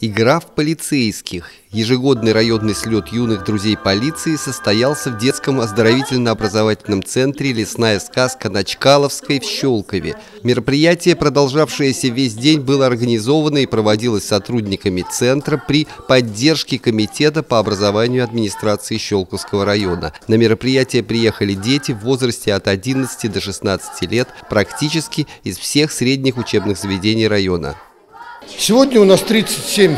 Игра в полицейских. Ежегодный районный слет юных друзей полиции состоялся в детском оздоровительно-образовательном центре «Лесная сказка» на Чкаловской в Щелкове. Мероприятие, продолжавшееся весь день, было организовано и проводилось сотрудниками центра при поддержке Комитета по образованию администрации Щелковского района. На мероприятие приехали дети в возрасте от 11 до 16 лет практически из всех средних учебных заведений района. Сегодня у нас 37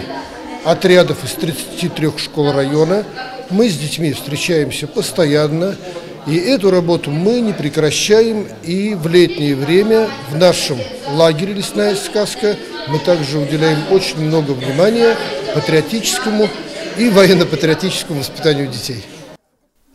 отрядов из 33 школ района. Мы с детьми встречаемся постоянно. И эту работу мы не прекращаем. И в летнее время в нашем лагере «Лесная сказка» мы также уделяем очень много внимания патриотическому и военно-патриотическому воспитанию детей.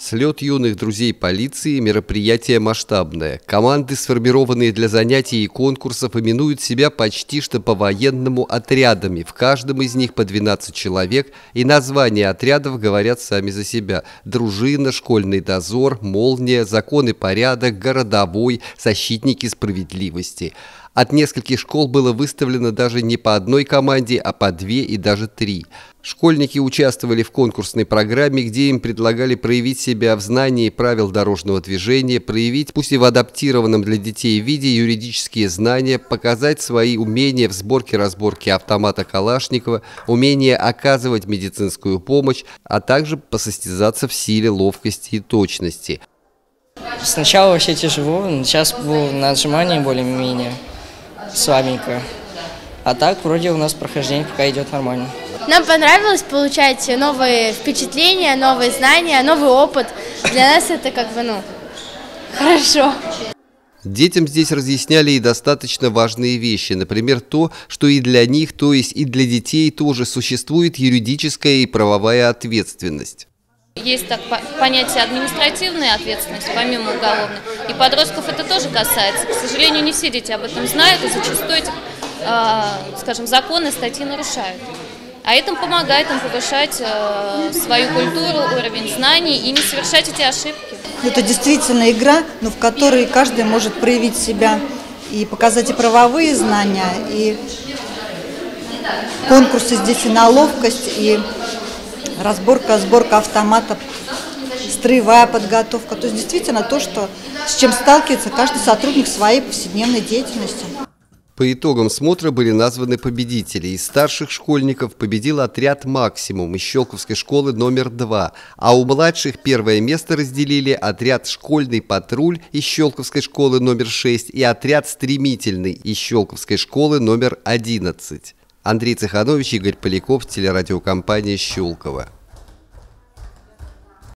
Слет юных друзей полиции – мероприятие масштабное. Команды, сформированные для занятий и конкурсов, именуют себя почти что по-военному отрядами. В каждом из них по 12 человек, и названия отрядов говорят сами за себя. Дружина, школьный дозор, молния, закон и порядок, городовой, защитники справедливости – от нескольких школ было выставлено даже не по одной команде, а по две и даже три. Школьники участвовали в конкурсной программе, где им предлагали проявить себя в знании правил дорожного движения, проявить, пусть и в адаптированном для детей виде, юридические знания, показать свои умения в сборке-разборке автомата Калашникова, умение оказывать медицинскую помощь, а также посостязаться в силе, ловкости и точности. Сначала вообще тяжело, сейчас был на отжимании более-менее слабенько. А так вроде у нас прохождение пока идет нормально. Нам понравилось получать новые впечатления, новые знания, новый опыт. Для нас это как бы, ну, хорошо. Детям здесь разъясняли и достаточно важные вещи, например, то, что и для них, то есть и для детей тоже существует юридическая и правовая ответственность. Есть так понятие административная ответственность, помимо уголовной. И подростков это тоже касается. К сожалению, не все дети об этом знают, и зачастую эти, э, скажем, законы, статьи нарушают. А это помогает им повышать э, свою культуру, уровень знаний и не совершать эти ошибки. Это действительно игра, но в которой каждый может проявить себя и показать и правовые знания, и конкурсы здесь и на ловкость, и разборка, сборка автоматов, строевая подготовка. То есть действительно то, что, с чем сталкивается каждый сотрудник своей повседневной деятельности. По итогам смотра были названы победители. Из старших школьников победил отряд «Максимум» из Щелковской школы номер 2, а у младших первое место разделили отряд «Школьный патруль» из Щелковской школы номер 6 и отряд «Стремительный» из Щелковской школы номер 11. Андрей Цеханович, Игорь Поляков, телерадиокомпания «Щелково».